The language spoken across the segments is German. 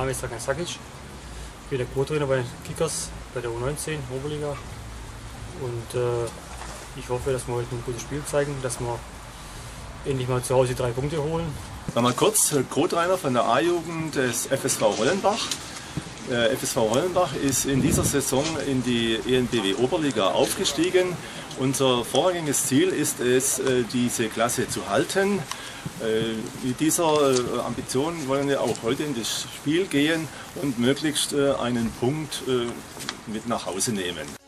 Name ist Sagan Sakic. Ich bin der Co-Trainer bei den Kickers bei der U19 Oberliga. Und äh, ich hoffe, dass wir heute ein gutes Spiel zeigen, dass wir endlich mal zu Hause drei Punkte holen. Nochmal kurz, Co-Trainer von der A-Jugend des FSV Hollenbach. Der FSV Hollenbach ist in dieser Saison in die ENBW Oberliga aufgestiegen. Unser vorrangiges Ziel ist es, äh, diese Klasse zu halten. Äh, mit dieser äh, Ambition wollen wir auch heute in das Spiel gehen und möglichst einen Punkt mit nach Hause nehmen.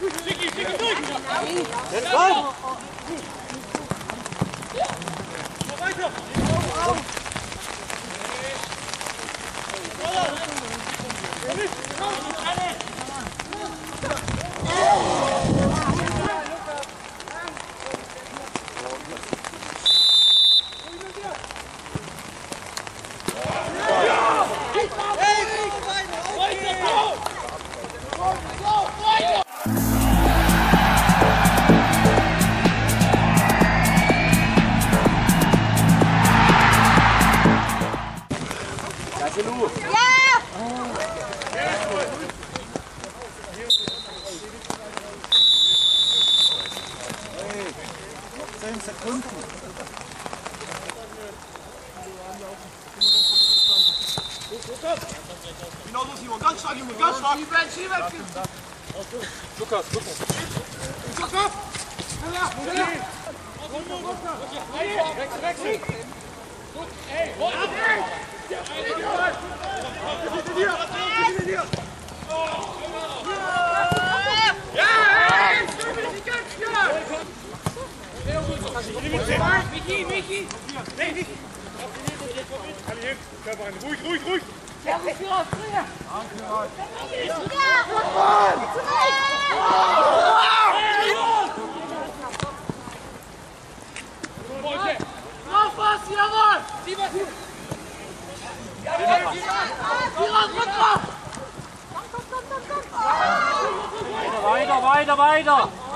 Jetzt komm! Weiter! Daar is Loer. Ja! Zehn Sekunden. Genau so, Simon. Ganz stark, Junge. Ganz stark. Schiebel, schiebel. Lukas, Lukas. Lukas, Rechts, rechts, rechts. Gut, ey. Michi, Michi! Nee, nicht! Alle hin, Körper an. Ruhig, ruhig, ruhig! Ja, ruhig, raus, früher! Drauf was, jawohl! Weiter, weiter, weiter!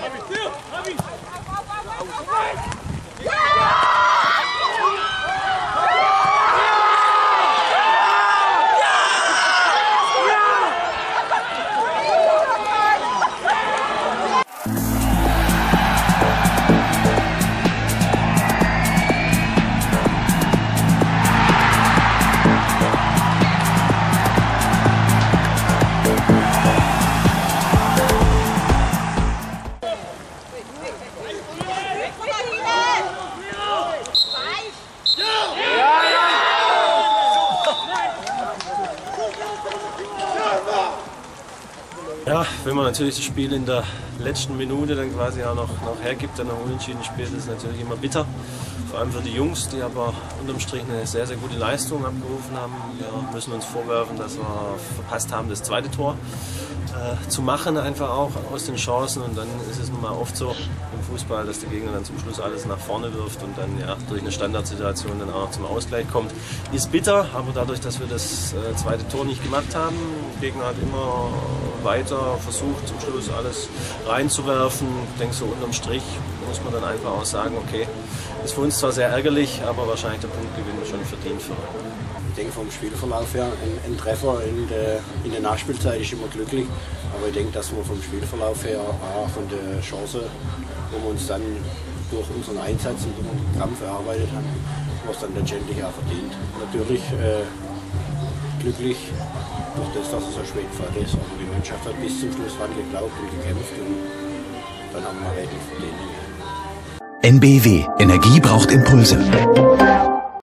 Javi, still! Javi! Ja, wenn man natürlich das Spiel in der letzten Minute dann quasi auch noch, noch hergibt, dann noch unentschieden spielt, ist natürlich immer bitter. Vor allem für die Jungs, die aber unterm Strich eine sehr, sehr gute Leistung abgerufen haben. Wir müssen uns vorwerfen, dass wir verpasst haben, das zweite Tor äh, zu machen, einfach auch aus den Chancen. Und dann ist es nun mal oft so im Fußball, dass der Gegner dann zum Schluss alles nach vorne wirft und dann ja durch eine Standardsituation dann auch zum Ausgleich kommt. Ist bitter, aber dadurch, dass wir das äh, zweite Tor nicht gemacht haben, der Gegner hat immer weiter versucht, zum Schluss alles reinzuwerfen. Ich denke, so unterm Strich muss man dann einfach auch sagen, okay, ist für uns zwar sehr ärgerlich, aber wahrscheinlich der Punktgewinn schon verdient für ich denke vom Spielverlauf her, ein, ein Treffer in der, in der Nachspielzeit ist immer glücklich, aber ich denke, dass wir vom Spielverlauf her, auch von der Chance, wo wir uns dann durch unseren Einsatz und durch unseren Kampf erarbeitet haben, was dann letztendlich auch verdient. Natürlich äh, glücklich durch das, dass es so spät ist, aber die Mannschaft hat bis zum Schluss dran geglaubt und gekämpft und dann haben wir redlich verdient. NBW. Energie braucht Impulse.